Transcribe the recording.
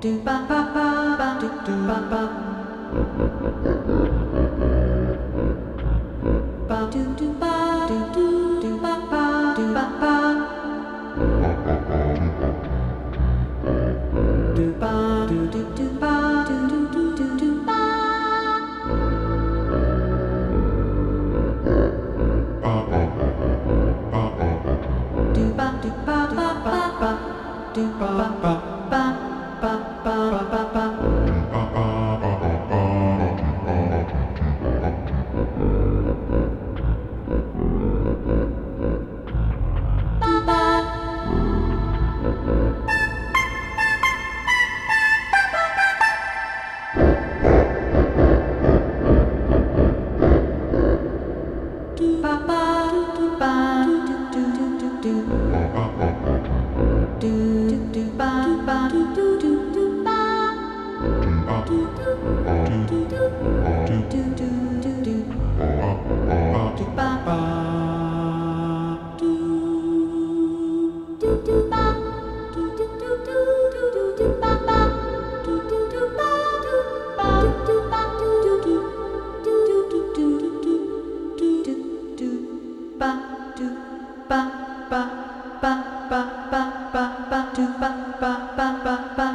do ba ba ba ba do do ba ba Do ba ba ba ba ba ba ba ba ba. ba do ba ba ba ba ba.